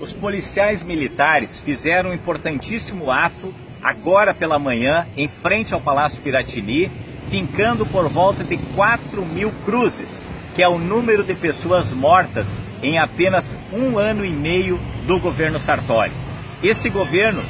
os policiais militares fizeram um importantíssimo ato agora pela manhã, em frente ao Palácio Piratini, fincando por volta de 4 mil cruzes, que é o número de pessoas mortas em apenas um ano e meio do governo Sartori. Esse governo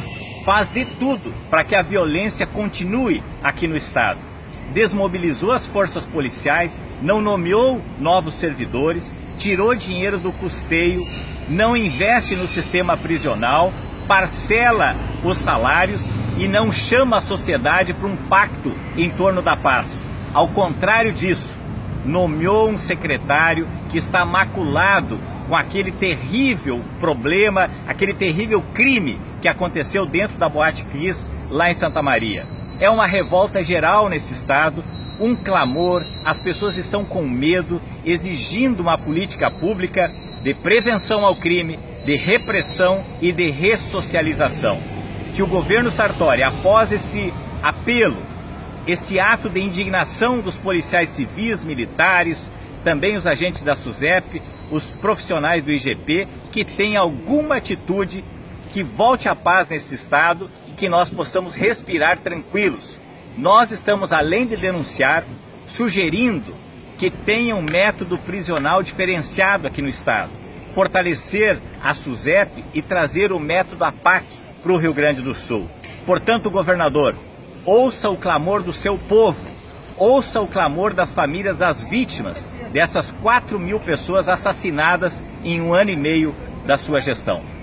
faz de tudo para que a violência continue aqui no estado. Desmobilizou as forças policiais, não nomeou novos servidores, tirou dinheiro do custeio, não investe no sistema prisional, parcela os salários e não chama a sociedade para um pacto em torno da paz. Ao contrário disso, nomeou um secretário que está maculado com aquele terrível problema, aquele terrível crime que aconteceu dentro da Boate Kiss, lá em Santa Maria. É uma revolta geral nesse estado, um clamor, as pessoas estão com medo, exigindo uma política pública de prevenção ao crime, de repressão e de ressocialização. Que o governo Sartori, após esse apelo, esse ato de indignação dos policiais civis, militares, também os agentes da SUSEP, os profissionais do IGP, que tenha alguma atitude que volte a paz nesse estado que nós possamos respirar tranquilos. Nós estamos, além de denunciar, sugerindo que tenha um método prisional diferenciado aqui no estado, fortalecer a SUSEP e trazer o método APAC para o Rio Grande do Sul. Portanto, governador, ouça o clamor do seu povo, ouça o clamor das famílias das vítimas dessas 4 mil pessoas assassinadas em um ano e meio da sua gestão.